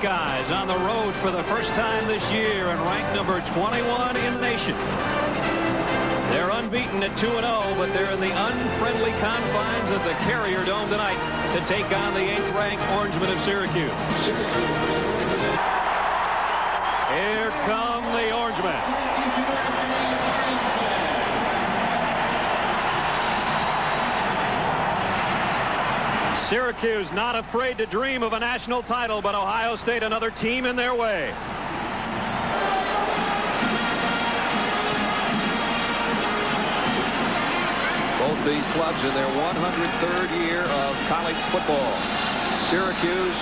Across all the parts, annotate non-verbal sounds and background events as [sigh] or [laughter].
Buckeyes on the road for the first time this year and ranked number 21 in the nation. They're unbeaten at 2-0, but they're in the unfriendly confines of the Carrier Dome tonight to take on the 8th-ranked Orangemen of Syracuse. Here come the Orangemen. Syracuse not afraid to dream of a national title, but Ohio State another team in their way. Both these clubs in their 103rd year of college football. Syracuse,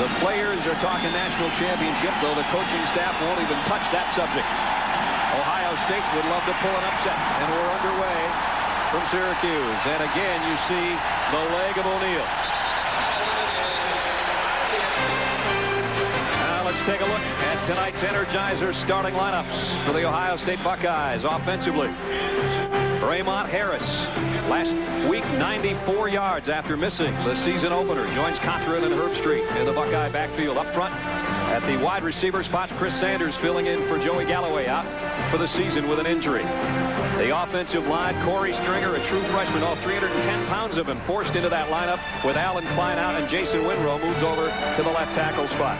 the players are talking national championship, though the coaching staff won't even touch that subject. Ohio State would love to pull an upset, and we're underway from Syracuse. And again, you see the leg of O'Neill. Now let's take a look at tonight's Energizer starting lineups for the Ohio State Buckeyes offensively. Raymond Harris, last week 94 yards after missing the season opener, joins Cothran and Herbstreit in the Buckeye backfield. Up front at the wide receiver spot, Chris Sanders filling in for Joey Galloway out for the season with an injury. The offensive line, Korey Stringer, a true freshman, all 310 pounds of him, forced into that lineup with Alan Klein out, and Jason Winrow moves over to the left tackle spot.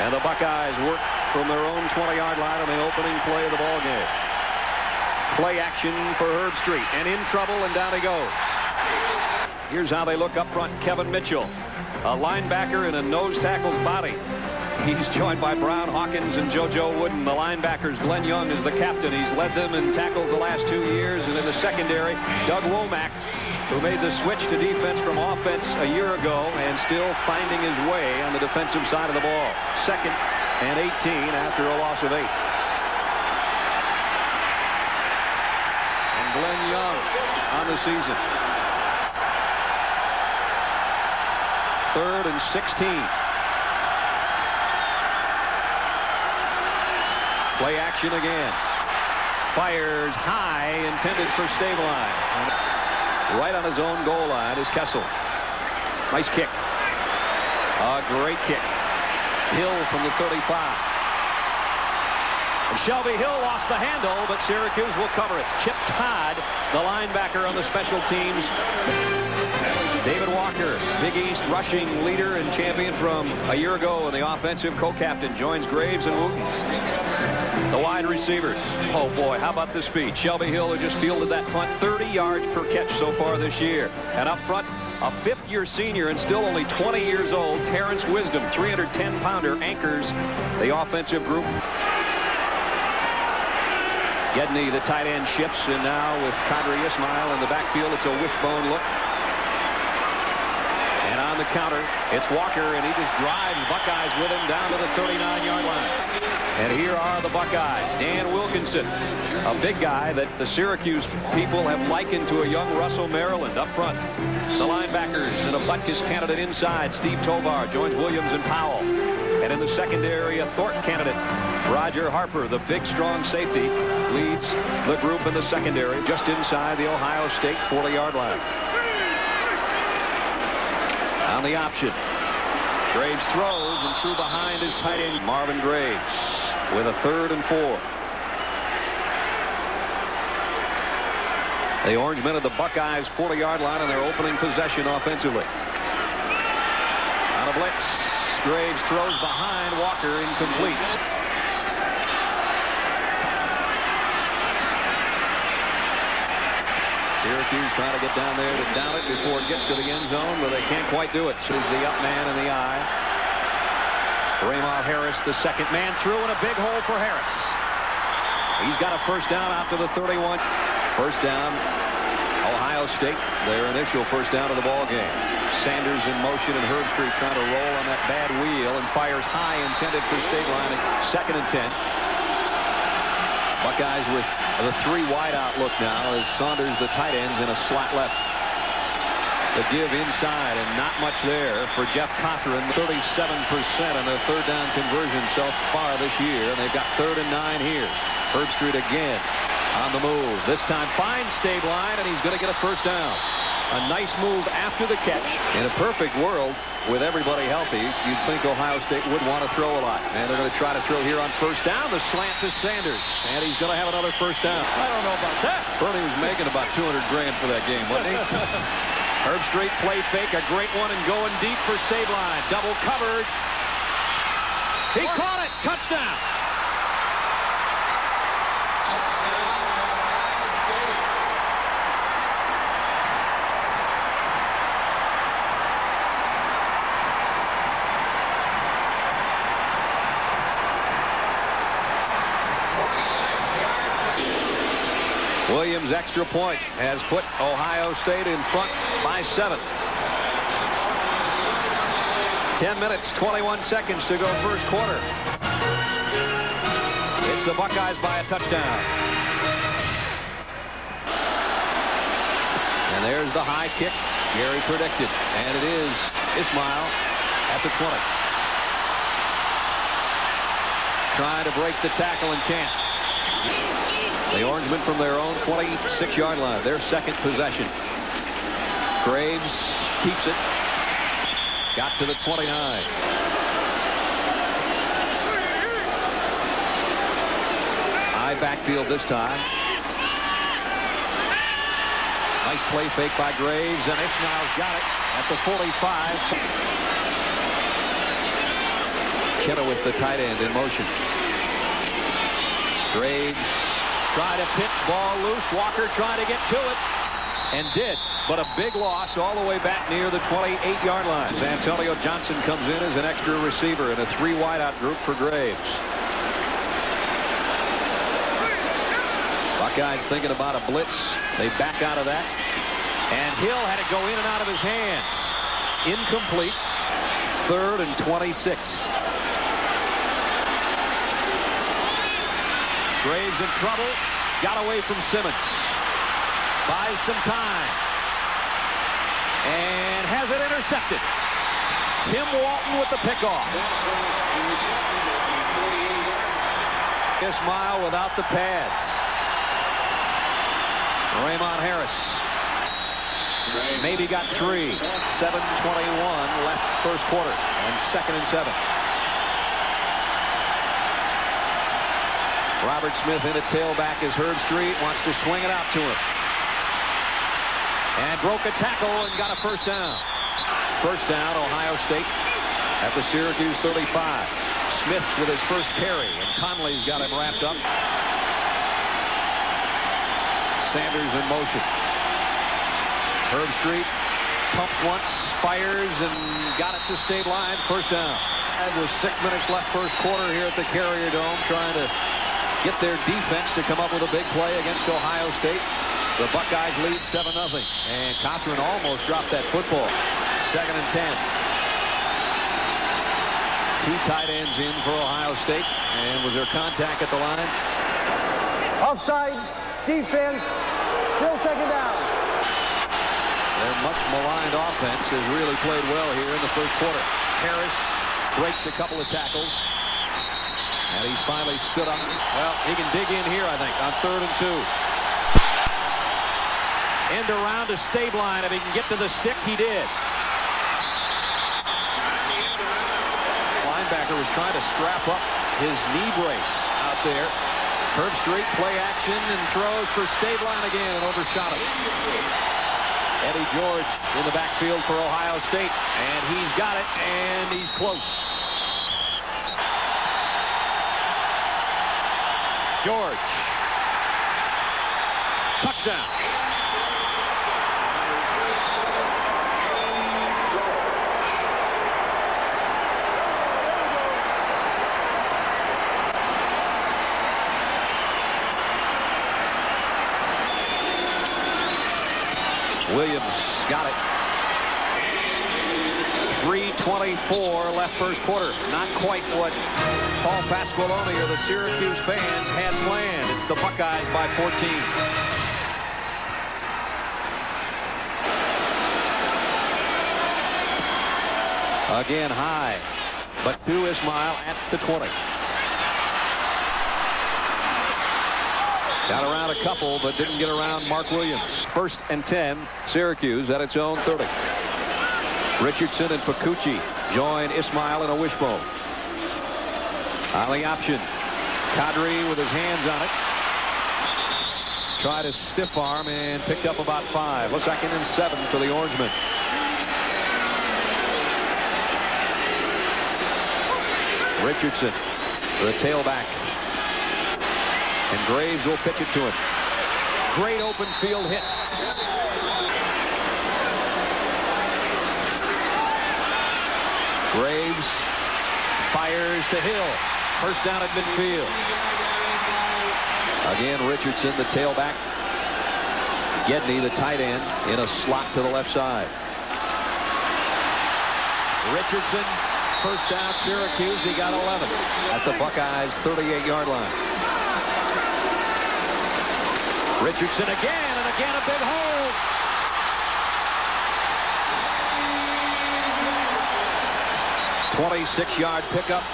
And the Buckeyes work from their own 20-yard line on the opening play of the ball game. Play action for Herbstreit, and in trouble, and down he goes. Here's how they look up front. Kevin Mitchell, a linebacker in a nose tackle's body. He's joined by Brown Hawkins and JoJo Wooden. The linebackers, Glenn Young is the captain. He's led them in tackles the last two years. And in the secondary, Doug Womack, who made the switch to defense from offense a year ago and still finding his way on the defensive side of the ball. Second and 18 after a loss of eight. And Glenn Young on the season. Third and 16. Play action again. Fires high, intended for Stablein. Right on his own goal line is Kessel. Nice kick. A great kick. Hill from the 35. And Shelby Hill lost the handle, but Syracuse will cover it. Chip Todd, the linebacker on the special teams. David Walker, Big East rushing leader and champion from a year ago, and the offensive co-captain joins Graves and Wooten. The wide receivers. Oh, boy, how about the speed? Shelby Hill, who just fielded that punt 30 yards per catch so far this year. And up front, a fifth-year senior and still only 20 years old, Terrence Wisdom, 310-pounder, anchors the offensive group. Gedney, the tight end, shifts, and now with Qadry Ismail in the backfield, it's a wishbone look. And on the counter, it's Walker, and he just drives Buckeyes with him down to the 39-yard line. And here are the Buckeyes. Dan Wilkinson, a big guy that the Syracuse people have likened to a young Russell Maryland up front. The linebackers and a Butkus candidate inside. Steve Tovar joins Williams and Powell. And in the secondary, a Thorpe candidate. Roger Harper, the big, strong safety, leads the group in the secondary just inside the Ohio State 40-yard line. On the option. Graves throws and threw behind his tight end, Marvin Graves with a third and four. The Orange men of the Buckeyes 40-yard line on their opening possession offensively. On a blitz, Graves throws behind Walker, incomplete. Syracuse trying to get down there to down it before it gets to the end zone, but they can't quite do it. So is the up man in the eye. Raymond Harris, the second man, through in a big hole for Harris. He's got a first down out to the 31. First down, Ohio State, their initial first down of the ball game. Sanders in motion and Herbstreit trying to roll on that bad wheel and fires high intended for state Stablein. Second and 10. Buckeyes with the three wide out look now as Saunders, the tight ends, in a slot left. The give inside and not much there for Jeff Cothran. 37% on their third down conversion so far this year. And they've got third and nine here. Herbstreit again on the move. This time finds Stablein and he's going to get a first down. A nice move after the catch. In a perfect world, with everybody healthy, you'd think Ohio State would want to throw a lot. And they're going to try to throw here on first down. The slant to Sanders. And he's going to have another first down. I don't know about that. Bernie was making about 200 grand for that game, wasn't he? [laughs] Herbstreit play fake. A great one and going deep for Stablein. Double covered. He caught it. Touchdown. Williams' extra point has put Ohio State in front by seven. 10 minutes, 21 seconds to go first quarter. It's the Buckeyes by a touchdown. And there's the high kick Gary predicted. And it is Ismail at the 20. Trying to break the tackle and can't. The Orangemen from their own 26-yard line, their second possession. Graves keeps it. Got to the 29. High backfield this time. Nice play fake by Graves, and Ismail's got it at the 45. Chenoweth, the tight end, in motion. Graves Try to pitch ball loose. Walker trying to get to it and did. But a big loss all the way back near the 28-yard line. Antonio Johnson comes in as an extra receiver in a three wideout group for Graves. Buckeyes thinking about a blitz. They back out of that. And Hill had it go in and out of his hands. Incomplete. Third and 26. Graves in trouble. Got away from Simmons. Buys some time. And has it intercepted. Tim Walton with the pickoff. Ismail without the pads. Raymond Harris. Maybe got three. 7.21 left first quarter. And second and seven. Robert Smith in a tailback as Herbstreit wants to swing it out to him. And broke a tackle and got a first down. First down, Ohio State at the Syracuse 35. Smith with his first carry, and Conley's got him wrapped up. Sanders in motion. Herbstreit pumps once, fires, and got it to state Stablein. First down. And with six minutes left first quarter here at the Carrier Dome, trying to get their defense to come up with a big play against Ohio State. The Buckeyes lead 7-0. And Cothran almost dropped that football. Second and 10. Two tight ends in for Ohio State. And was there contact at the line? Offside, defense, still second down. Their much maligned offense has really played well here in the first quarter. Harris breaks a couple of tackles. And he's finally stood up. Well, he can dig in here, I think, on third and two. End around to Stablein. If he can get to the stick, he did. Linebacker was trying to strap up his knee brace out there. Herbstreit play action and throws for Stablein again and overshot him. Eddie George in the backfield for Ohio State. And he's got it, and he's close. George. Touchdown. Williams got it. 3.24 left first quarter. Not quite what Paul Pasqualoni or the Syracuse fans had planned. It's the Buckeyes by 14. Again high, but to Ismail at the 20. Got around a couple, but didn't get around Mark Williams. First and 10, Syracuse at its own 30. Richardson and Pacucci join Ismail in a wishbone. On the option, Qadry with his hands on it. Tried a stiff arm and picked up about five. A second and seven for the Orangemen. Richardson, the tailback. And Graves will pitch it to him. Great open field hit. Graves fires to Hill. First down at midfield. Again, Richardson, the tailback. Gedney, the tight end, in a slot to the left side. Richardson, first down, Syracuse. He got 11 at the Buckeyes' 38-yard line. Richardson again, and again a big hole. Twenty-six-yard pickup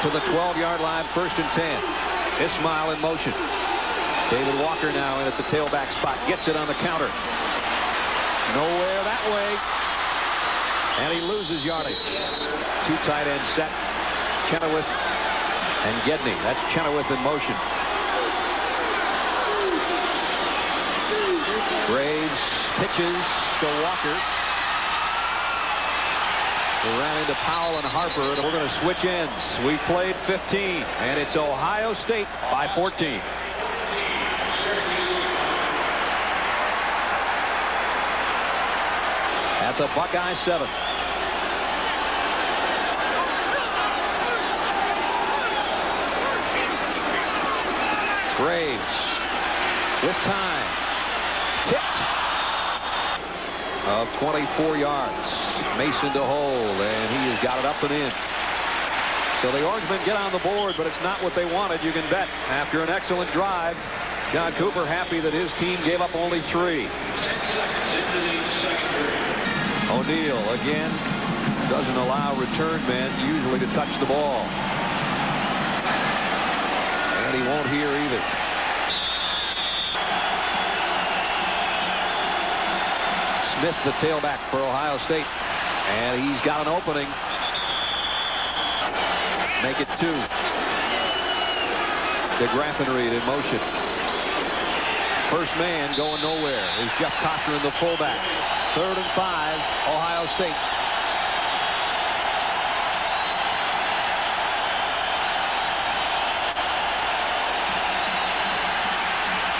to the 12-yard line, first and 10. Ismail in motion. David Walker now in at the tailback spot. Gets it on the counter. Nowhere that way. And he loses yardage. Two tight ends set. Chenoweth and Gedney. That's Chenoweth in motion. Graves pitches to Walker. We ran into Powell and Harper, and we're going to switch ends. We played 15, and it's Ohio State by 14. At the Buckeye 7. Graves with time. Tipped of 24 yards. Mason to hold, and he has got it up and in. So the Orangemen get on the board, but it's not what they wanted, you can bet. After an excellent drive, John Cooper happy that his team gave up only three. O'Neill again doesn't allow return men usually to touch the ball. And he won't here either. Smith, the tailback for Ohio State. And he's got an opening. Make it two. De Graffenried in motion. First man going nowhere is Jeff Cothran, the fullback. Third and five, Ohio State.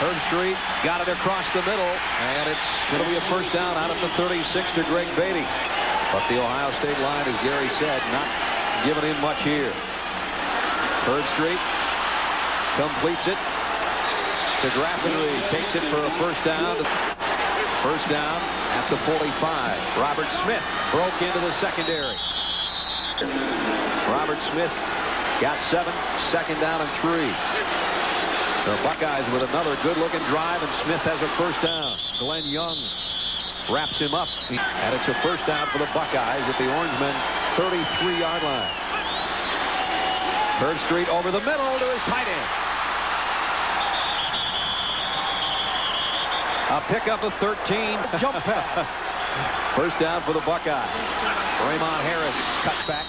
Herbstreit got it across the middle, and it's going to be a first down out of the 36 to Greg Beatty. But the Ohio State line, as Gary said, not giving in much here. Herbstreit completes it. To Graffenried takes it for a first down. First down at the 45. Robert Smith broke into the secondary. Robert Smith got seven, second down and three. The Buckeyes with another good-looking drive, and Smith has a first down. Glenn Young wraps him up, and it's a first down for the Buckeyes at the Orangemen 33-yard line. Herbstreit over the middle to his tight end. A pickup of 13. Jump pass. [laughs] First down for the Buckeyes. Raymond Harris cuts back.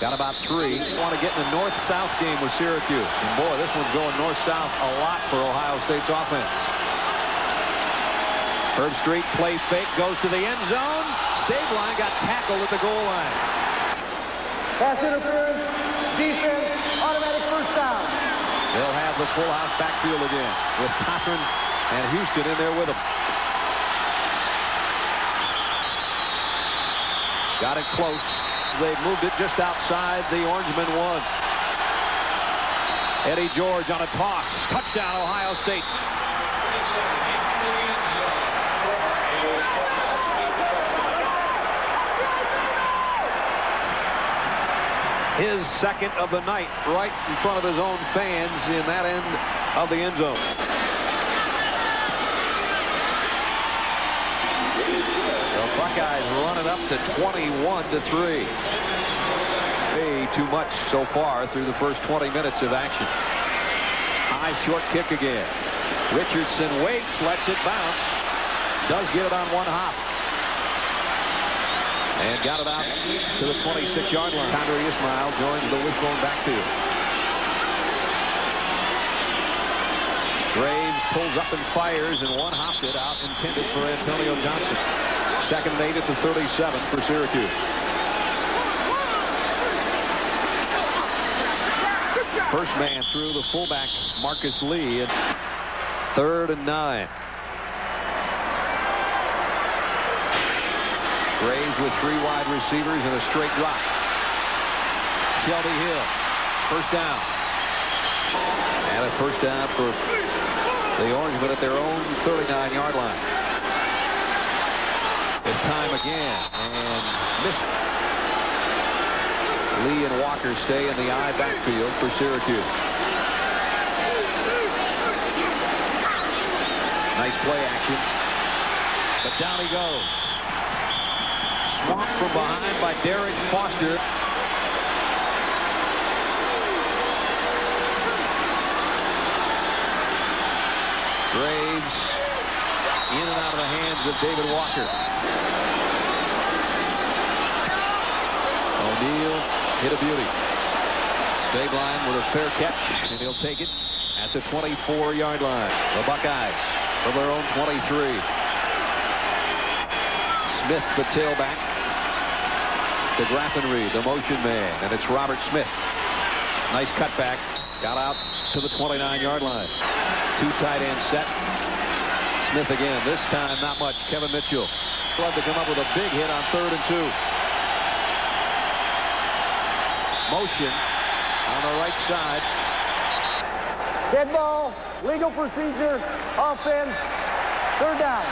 Got about three. Want to get in the north-south game with Syracuse. And boy, this one's going north-south a lot for Ohio State's offense. Herbstreit play fake, goes to the end zone. Stablein got tackled at the goal line. Pass interference, defense, automatic first down. They'll have the full house backfield again with Cothran and Houston in there with them. Got it close. They moved it just outside the Orangemen one. Eddie George on a toss. Touchdown, Ohio State. His second of the night right in front of his own fans in that end of the end zone. The Buckeyes run it up to 21 to 3. Way too much so far through the first 20 minutes of action. high short kick again. Richardson waits, lets it bounce. Does get it on one hop. And got it out to the 26-yard line. Qadry Ismail joins the wishbone backfield. Graves pulls up and fires, and one hopped it out intended for Antonio Johnson. Second and eight at the 37 for Syracuse. First man through the fullback, Marcus Lee. And third and nine. Graves with three wide receivers and a straight drop. Shelby Hill, first down. And a first down for the Orangemen at their own 39-yard line. It's time again, and miss. Lee and Walker stay in the I backfield for Syracuse. Nice play action. But down he goes. Swamped from behind by Derek Foster. Graves in and out of David Walker. O'Neill hit a beauty. Stablein with a fair catch, and he'll take it at the 24-yard line. The Buckeyes from their own 23. Smith, the tailback. To Graffenried, the motion man, and it's Robert Smith. Nice cutback. Got out to the 29-yard line. Two tight end set. Smith again. This time, not much. Kevin Mitchell. Glad to come up with a big hit on third and two. Motion on the right side. Dead ball, legal procedure, offense, third down.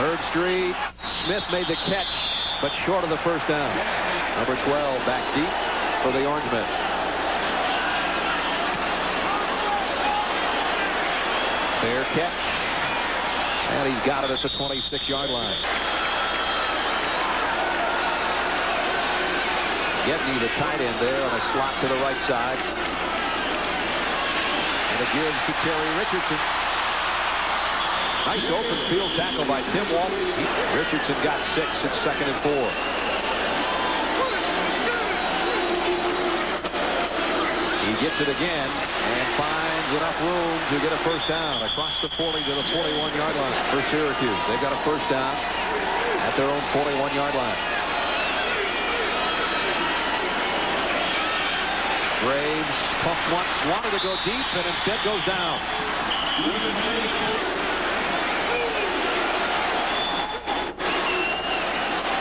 Herbstreit. Smith made the catch, but short of the first down. Number 12 back deep for the Orangemen. Fair catch. And he's got it at the 26-yard line. Gedney, the tight end there on a slot to the right side. And it gives to Terry Richardson. Nice open field tackle by Tim Walton. Richardson got six. It's second and four. Gets it again and finds enough room to get a first down across the 40 to the 41-yard line for Syracuse. They've got a first down at their own 41-yard line. Graves pumps once, wanted to go deep, and instead goes down.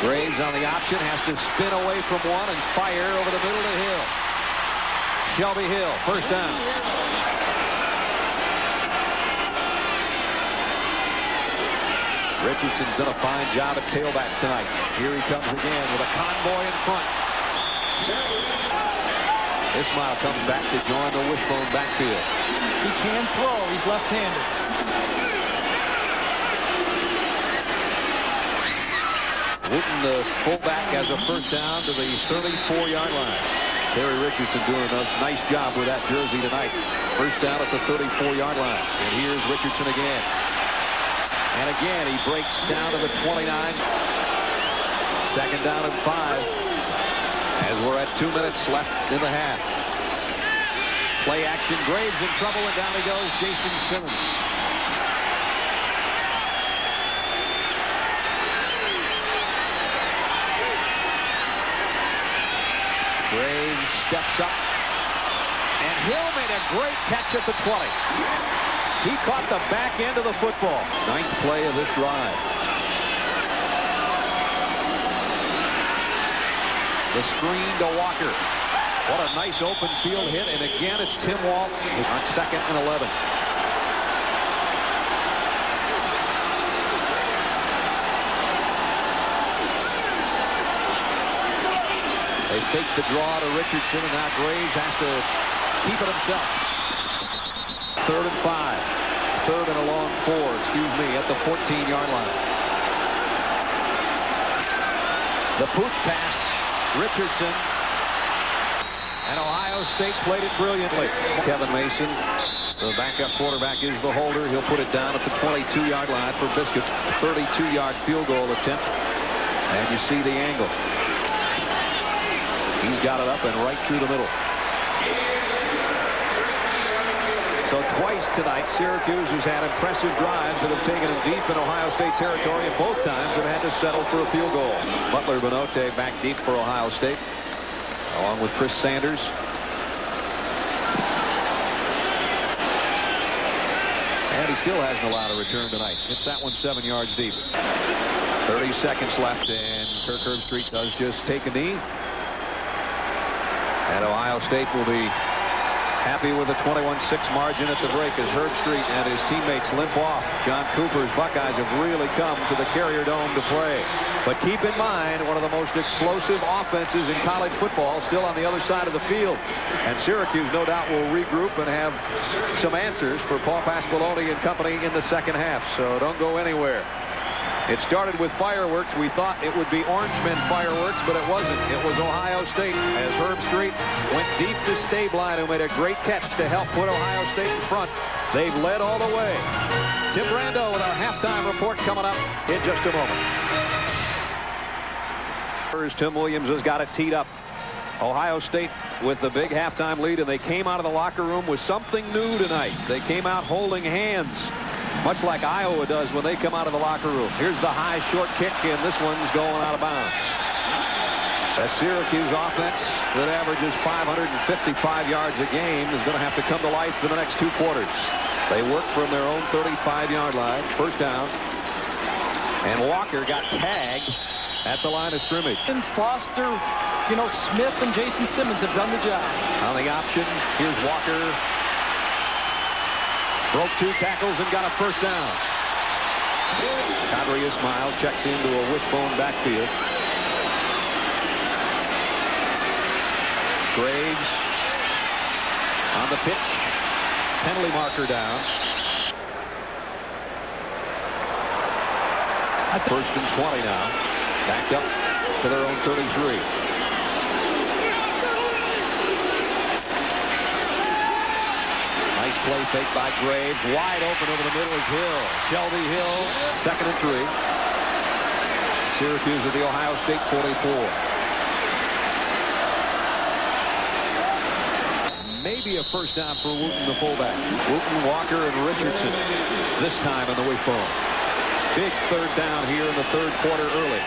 Graves on the option, has to spin away from one and fire over the middle of the hill. Shelby Hill, first down. Richardson's done a fine job at tailback tonight. Here he comes again with a convoy in front. Ismail comes back to join the wishbone backfield. He can throw. He's left-handed. Wooten, the fullback, has a first down to the 34-yard line. Terry Richardson doing a nice job with that jersey tonight. First down at the 34-yard line. And here's Richardson again. And again, he breaks down to the 29. Second down and five. As we're at two minutes left in the half. Play action. Graves in trouble, and down he goes. Jason Simmons. And Hill made a great catch at the 20. He caught the back end of the football. Ninth play of this drive. The screen to Walker. What a nice open field hit. And again, it's Tim Walton on second and 11. Fake the draw to Richardson, and now Graves has to keep it himself. Third and five. Third and a long four, excuse me, at the 14-yard line. The pooch pass. Richardson And Ohio State played it brilliantly. Kevin Mason, the backup quarterback, is the holder. He'll put it down at the 22-yard line for Biskup's 32-yard field goal attempt. And you see the angle. He's got it up and right through the middle. So twice tonight, Syracuse has had impressive drives that have taken them deep in Ohio State territory, and both times have had to settle for a field goal. Butler By'not'e back deep for Ohio State, along with Chris Sanders. And he still hasn't allowed a return tonight. Hits that one seven yards deep. 30 seconds left, and Kirk Herbstreit does just take a knee. And Ohio State will be happy with a 21-6 margin at the break as Herbstreit and his teammates limp off. John Cooper's Buckeyes have really come to the Carrier Dome to play. But keep in mind, one of the most explosive offenses in college football still on the other side of the field. And Syracuse, no doubt, will regroup and have some answers for Paul Pasqualoni and company in the second half. So don't go anywhere. It started with fireworks. We thought it would be Orangemen fireworks, but it wasn't. It was Ohio State as Herb Street went deep to Stablein and made a great catch to help put Ohio State in front. They've led all the way. Tim Brando with our halftime report coming up in just a moment. First, Tim Williams has got it teed up. Ohio State with the big halftime lead, and they came out of the locker room with something new tonight. They came out holding hands much like Iowa does when they come out of the locker room. Here's the high short kick, and this one's going out of bounds. A Syracuse offense that averages 555 yards a game is going to have to come to life for the next two quarters. They work from their own 35-yard line. First down. And Walker got tagged at the line of scrimmage. And Foster, you know, Smith and Jason Simmons have done the job. On the option, here's Walker Broke two tackles and got a first down. Qadry Ismail checks into a wishbone backfield. Graves on the pitch. Penalty marker down. First and 20 now. Backed up to their own 33. Nice play fake by Graves. Wide open over the middle is Hill. Shelby Hill, second and three. Syracuse at the Ohio State 44. Maybe a first down for Wooten, the fullback. Wooten, Walker, and Richardson this time in the wishbone. Big third down here in the third quarter early.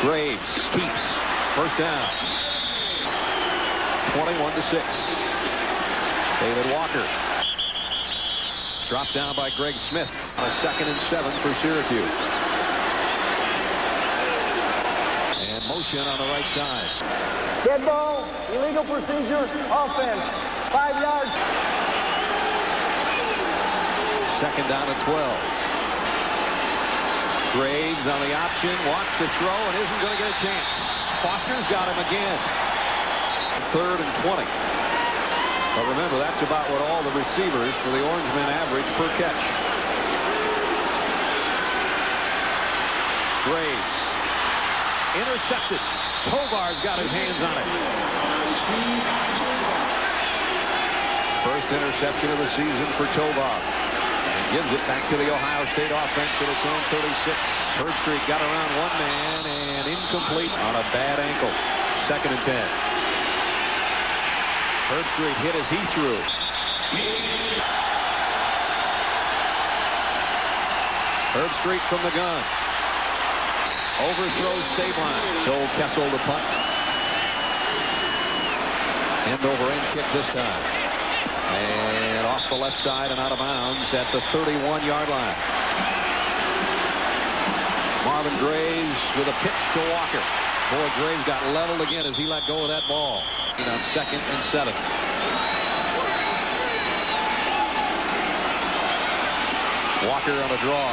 Graves keeps. First down. 21 to 6. David Walker. Dropped down by Greg Smith on a second and seven for Syracuse. And motion on the right side. Dead ball, illegal procedure, offense. Five yards. Second down at 12. Graves on the option, wants to throw and isn't going to get a chance. Foster's got him again third and 20. But remember, that's about what all the receivers for the Orangemen average per catch. Graves. Intercepted. Tovar's got his hands on it. First interception of the season for Tovar. Gives it back to the Ohio State offense at its own 36. Herbstreit got around one man and incomplete on a bad ankle. Second and 10. Herbstreit hit as he threw. Herbstreit from the gun. Overthrows Stablein. Joel Kessel the punt. End over end kick this time. And off the left side and out of bounds at the 31-yard line. Marvin Graves with a pitch to Walker. Boy, Graves got leveled again as he let go of that ball on second and seven. Walker on a draw.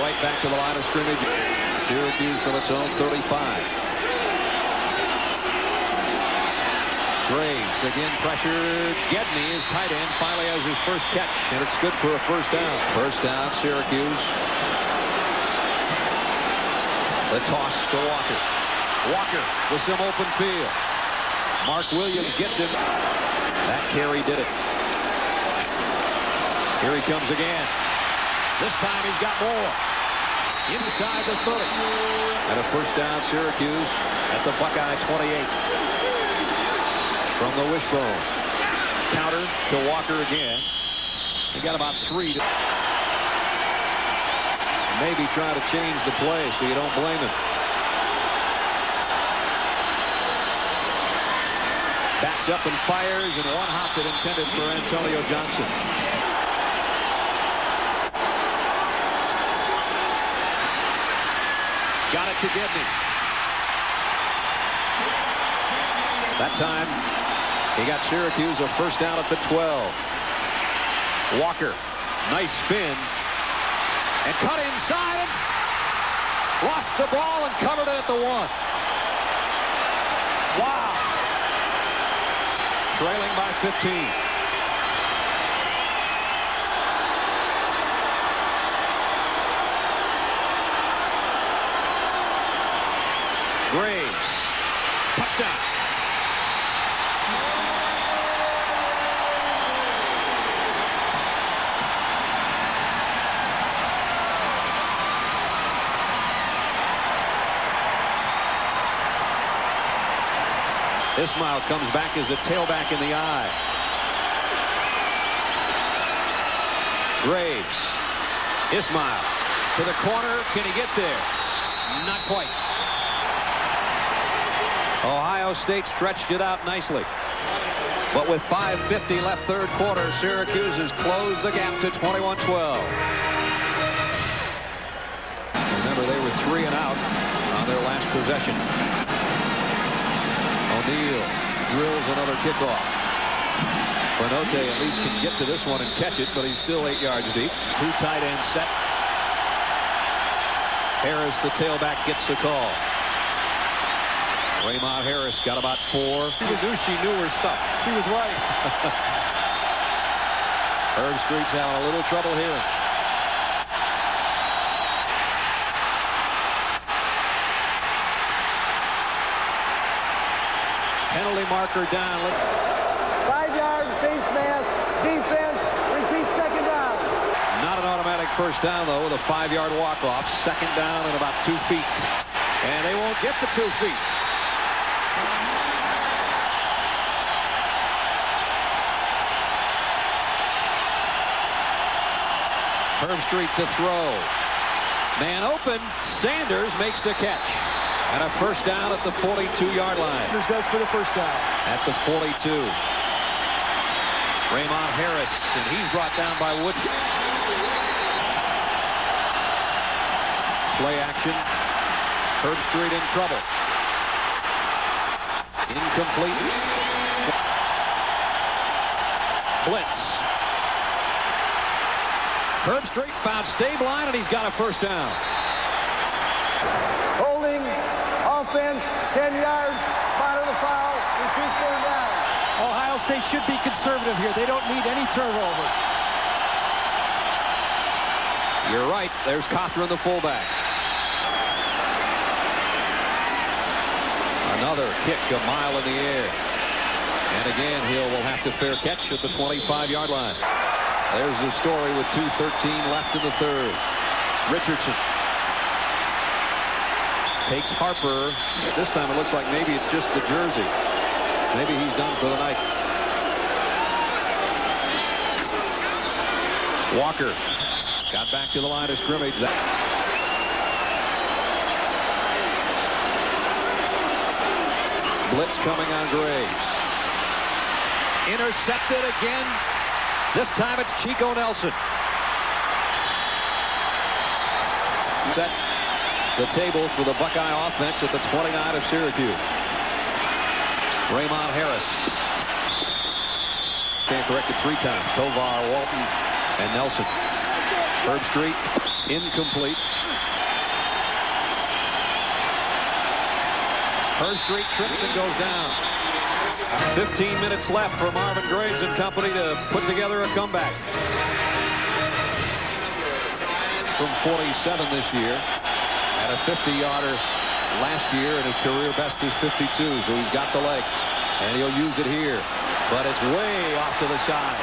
Right back to the line of scrimmage. Syracuse from its own 35. Graves again pressured. Gedney, is tight end, finally has his first catch, and it's good for a first down. First down, Syracuse. The toss to Walker. Walker with some open field. Mark Williams gets him. That carry did it. Here he comes again. This time he's got more. Inside the 30. And a first down Syracuse at the Buckeye 28. From the wishbone. Counter to Walker again. He got about three. To maybe try to change the play so you don't blame him. Backs up and fires and one hop that intended for Antonio Johnson. Got it to Gedney. That time he got Syracuse a first down at the 12. Walker nice spin and cut inside and lost the ball and covered it at the one. Trailing by 15. Graves. Touchdown. Ismail comes back as a tailback in the eye. Graves. Ismail to the corner. Can he get there? Not quite. Ohio State stretched it out nicely. But with 5.50 left third quarter, Syracuse has closed the gap to 21-12. Remember, they were three and out on their last possession. O'Neill drills another kickoff. By'not'e at least can get to this one and catch it, but he's still eight yards deep. Two tight ends set. Harris, the tailback, gets the call. Raymond Harris got about four. She she knew her stuff. She was right. [laughs] Herbstreit's having a little trouble here. Penalty marker down. Five yards, face mask, defense, repeat second down. Not an automatic first down, though, with a five-yard walk-off. Second down and about two feet. And they won't get the two feet. Herbstreit to throw. Man open. Sanders makes the catch. And a first down at the 42-yard line. Sanders goes for the first down. At the 42. Raymond Harris, and he's brought down by Wood. Play action. Herb Street in trouble. Incomplete. Blitz. Herbstreit found Stablein, and he's got a first down. Holding, offense, 10 yards, spot of the foul, repeat third down. Ohio State should be conservative here. They don't need any turnovers. You're right. There's Cothran, the fullback. Another kick a mile in the air. And again, Hill will have to fair catch at the 25-yard line. There's the story with 2.13 left in the third. Richardson takes Harper. This time it looks like maybe it's just the jersey. Maybe he's done for the night. Walker got back to the line of scrimmage. Blitz coming on Graves. Intercepted again. This time it's Chico Nelson. Set the table for the Buckeye offense at the 29 of Syracuse. Raymond Harris. Stand corrected three times. Tovar, Walton, and Nelson. Herbstreit, incomplete. Herbstreit trips and goes down. 15 minutes left for Marvin Graves and company to put together a comeback. From 47 this year. Had a 50-yarder last year, and his career best is 52, so he's got the leg. And he'll use it here. But it's way off to the side.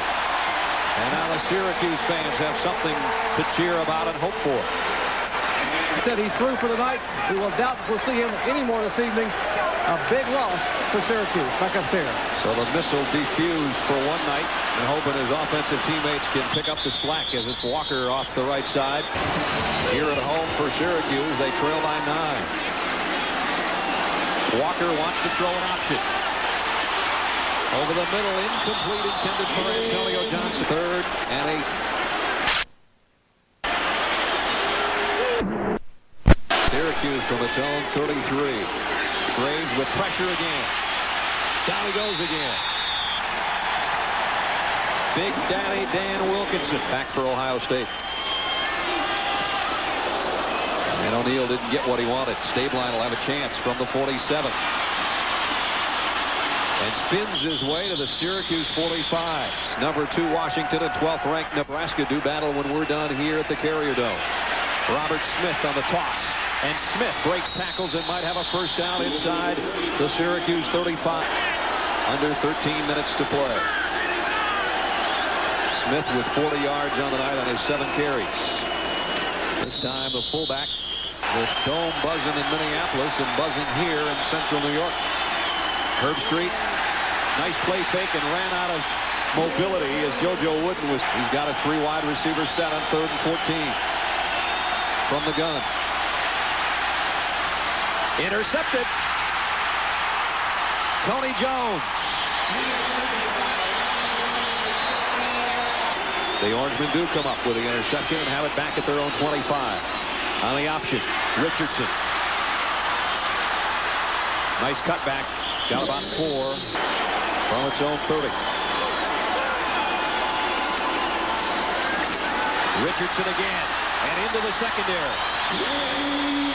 And now the Syracuse fans have something to cheer about and hope for. He said he's through for the night. We will doubt we'll see him anymore this evening. A big loss for Syracuse back up there. So the missile defused for one night and hoping his offensive teammates can pick up the slack as it's Walker off the right side. Here at home for Syracuse, they trail by nine. Walker wants to throw an option. Over the middle, incomplete intended for Antonio Johnson. Third and eight. Syracuse from its own 33. Graves with pressure again. Down he goes again. Big Daddy Dan Wilkinson back for Ohio State. And O'Neill didn't get what he wanted. Stablein will have a chance from the 47. And spins his way to the Syracuse 45. Number two Washington and 12th ranked Nebraska do battle when we're done here at the Carrier Dome. Robert Smith on the toss. And Smith breaks tackles and might have a first down inside the Syracuse 35. Under 13 minutes to play. Smith with 40 yards on the night on his seven carries. This time the fullback with dome buzzing in Minneapolis and buzzing here in central New York. Herbstreit, nice play fake and ran out of mobility as JoJo Wooden was. He's got a three wide receiver set on third and 14 from the gun. Intercepted. Tony Jones. The Orangemen do come up with the interception and have it back at their own 25. On the option, Richardson. Nice cutback. Got about four from its own 30. Richardson again and into the secondary.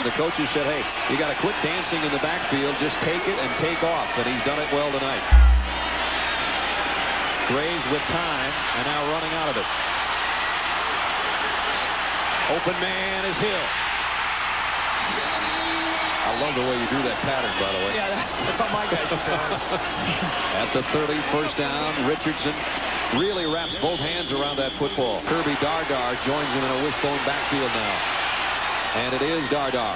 The coaches said, hey, you got to quit dancing in the backfield. Just take it and take off. And he's done it well tonight. Graves with time and now running out of it. Open man is Hill. I love the way you do that pattern, by the way. Yeah, that's, that's how my guys used to [laughs] At the 30, first down, Richardson really wraps both hands around that football. Kirby Dardar joins him in a wishbone backfield now. And it is Dardar.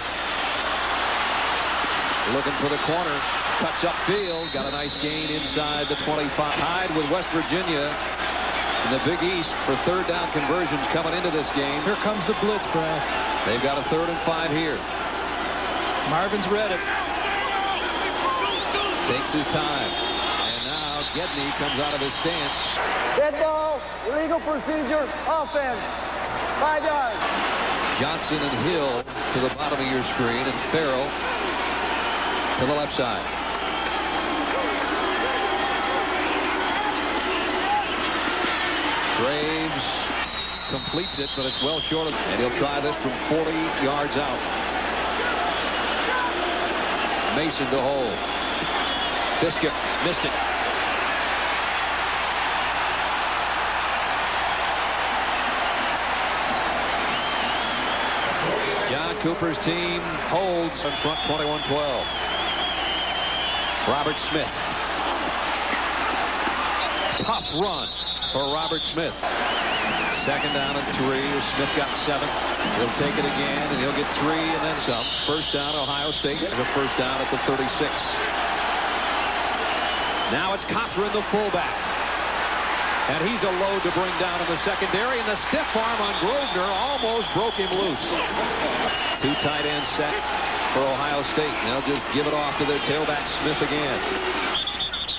Looking for the corner. Cuts upfield. Got a nice gain inside the 25. Tied with West Virginia in the Big East for third down conversions coming into this game. Here comes the blitz, Brad. They've got a third and five here. Marvin's read it. Takes his time. And now Gedney comes out of his stance. Dead ball, illegal procedure, offense. Five yards. Johnson and Hill to the bottom of your screen and Farrell to the left side. Graves completes it, but it's well short of, and he'll try this from 40 yards out. Mason to hold. Biskup missed it. John Cooper's team holds in front 21-12. Robert Smith. Tough run for Robert Smith. Second down and three. Smith got seven. He'll take it again, and he'll get three and then some. First down, Ohio State. There's a first down at the 36. Now it's Cothran, the fullback. And he's a load to bring down in the secondary, and the stiff arm on Grosvenor almost broke him loose. Two tight ends set for Ohio State. They'll just give it off to their tailback, Smith again.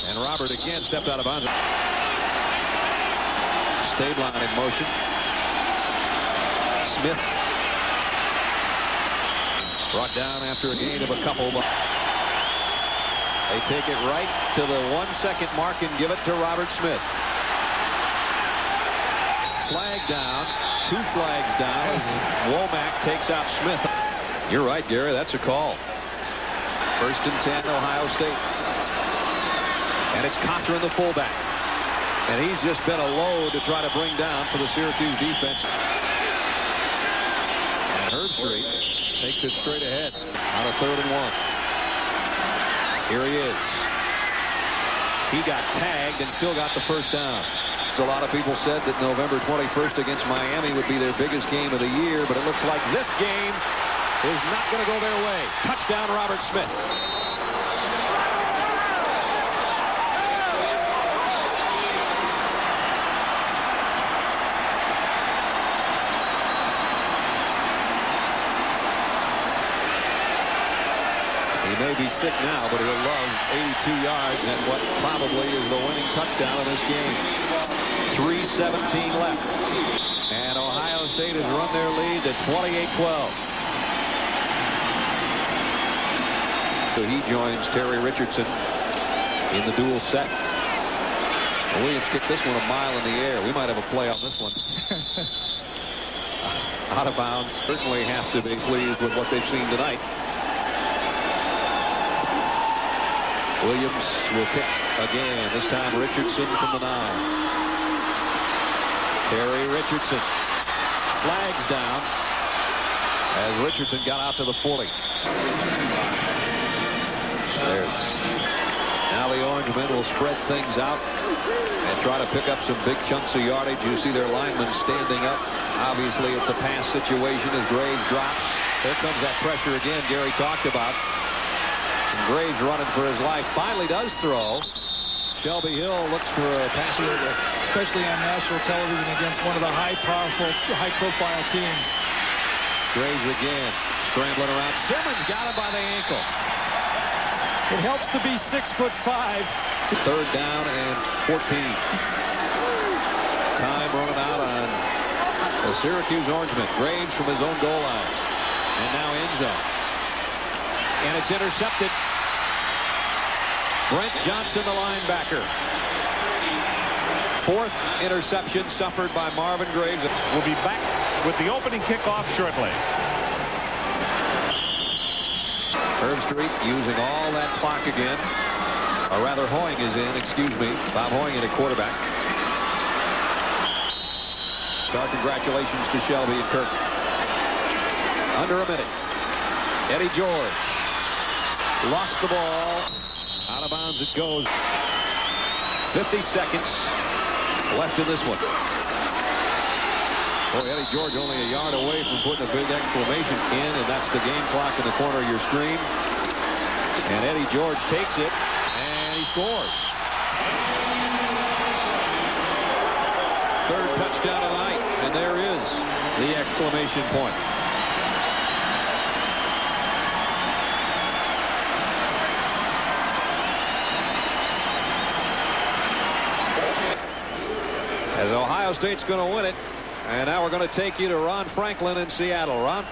And Robert again stepped out of bounds. Stablein in motion. Smith brought down after a gain of a couple. They take it right to the one second mark and give it to Robert Smith. Flag down. Two flags down. Womack takes out Smith. You're right, Gary. That's a call. First and 10, Ohio State. And it's Cothran, the fullback. And he's just been a load to try to bring down for the Syracuse defense. And Herbstreit takes it straight ahead on a third and one. Here he is. He got tagged and still got the first down. A lot of people said that November 21st against Miami would be their biggest game of the year, but it looks like this game is not going to go their way. Touchdown, Robert Smith. He may be sick now, but he'll love 82 yards and what probably is the winning touchdown in this game. 3.17 left. And Ohio State has run their lead to 28-12. So he joins Terry Richardson in the dual set. Williams kicked this one a mile in the air. We might have a play on this one. [laughs] Out of bounds. Certainly have to be pleased with what they've seen tonight. Williams will kick again. This time Richardson from the nine. Terry Richardson. Flags down as Richardson got out to the 40. There's now the Orange men will spread things out and try to pick up some big chunks of yardage. You see their linemen standing up. Obviously, it's a pass situation as Graves drops. There comes that pressure again Gary talked about. Graves running for his life. Finally does throw. Shelby Hill looks for a pass. Especially on national television against one of the high powerful, high profile teams. Graves again. Scrambling around. Simmons got him by the ankle. It helps to be six foot five. Third down and 14. Time running out on the Syracuse Orangemen. Graves from his own goal line. And now end zone. And it's intercepted. Brent Johnson, the linebacker. Fourth interception suffered by Marvin Graves. We'll be back with the opening kickoff shortly. Herbstreit using all that clock again. Or rather, Hoying is in, excuse me. Bob Hoying in at quarterback. So our congratulations to Shelby and Kirk. Under a minute. Eddie George lost the ball. Out of bounds it goes. 50 seconds left in this one. Boy, Eddie George only a yard away from putting a big exclamation in, and that's the game clock in the corner of your screen. And Eddie George takes it, and he scores. Third touchdown of the night, and there is the exclamation point. As State's going to win it. And now we're going to take you to Ron Franklin in Seattle. Ron?